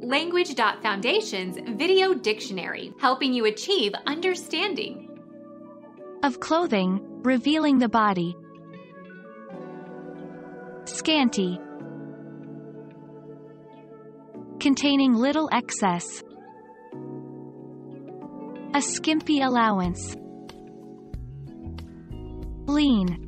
Language.Foundation's Video Dictionary, helping you achieve understanding. Of clothing, revealing the body. Scanty. Containing little excess. A skimpy allowance. Lean.